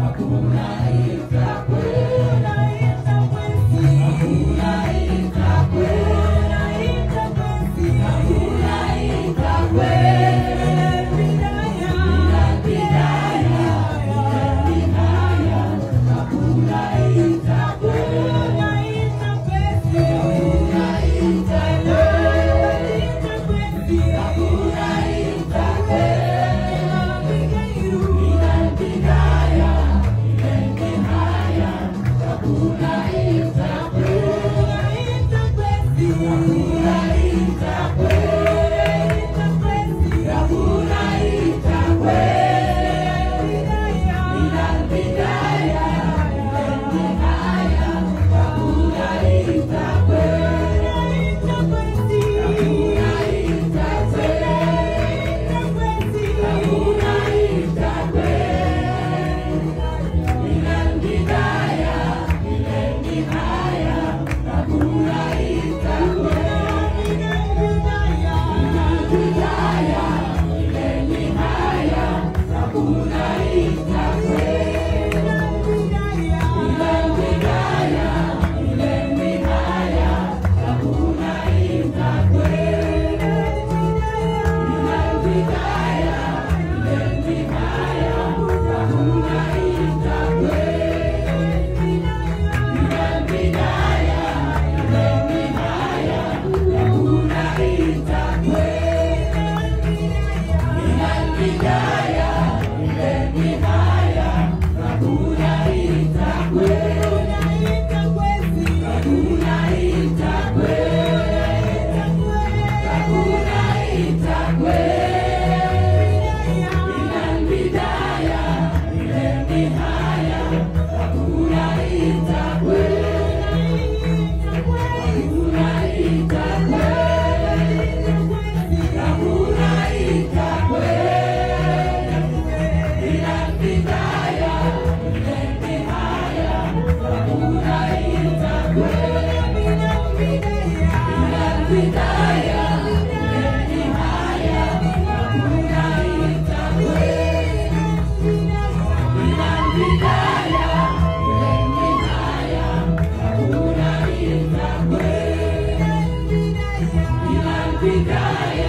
Hakuna Inang bigaya,